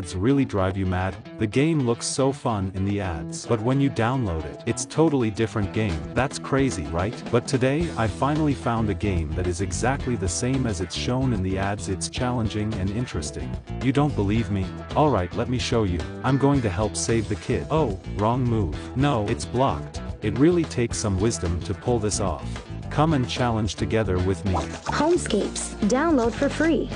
Ads really drive you mad, the game looks so fun in the ads. But when you download it, it's totally different game. That's crazy, right? But today, I finally found a game that is exactly the same as it's shown in the ads it's challenging and interesting. You don't believe me? Alright let me show you. I'm going to help save the kid. Oh, wrong move. No, it's blocked. It really takes some wisdom to pull this off. Come and challenge together with me. Homescapes. Download for free.